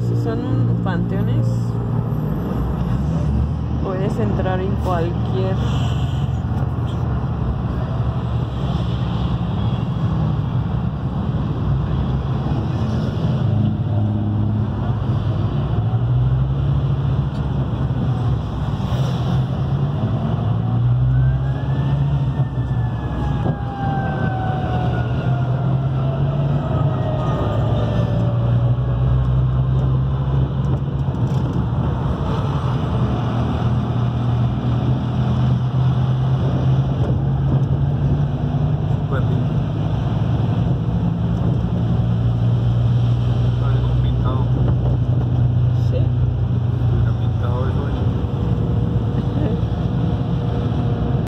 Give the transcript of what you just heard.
si son panteones. Puedes entrar en cualquier